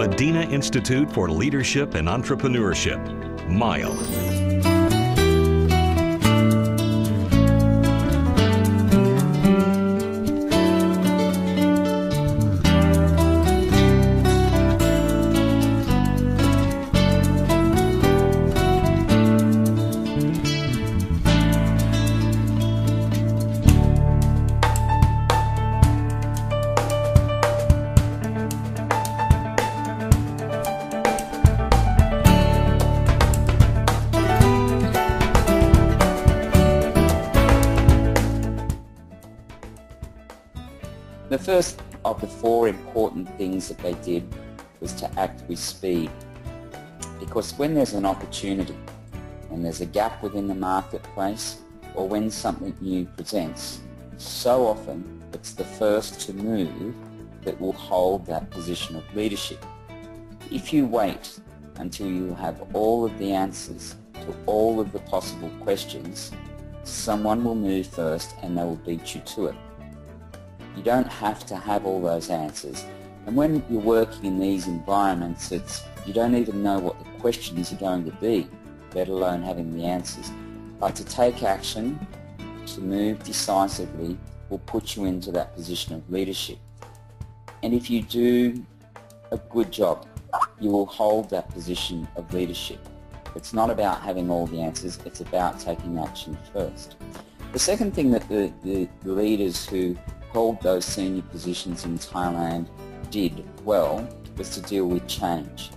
Adina Institute for Leadership and Entrepreneurship, MILE. The first of the four important things that they did was to act with speed. Because when there's an opportunity and there's a gap within the marketplace or when something new presents, so often it's the first to move that will hold that position of leadership. If you wait until you have all of the answers to all of the possible questions, someone will move first and they will beat you to it. You don't have to have all those answers. And when you're working in these environments, it's, you don't even know what the questions are going to be, let alone having the answers. But to take action, to move decisively, will put you into that position of leadership. And if you do a good job, you will hold that position of leadership. It's not about having all the answers, it's about taking action first. The second thing that the, the, the leaders who held those senior positions in Thailand did well was to deal with change.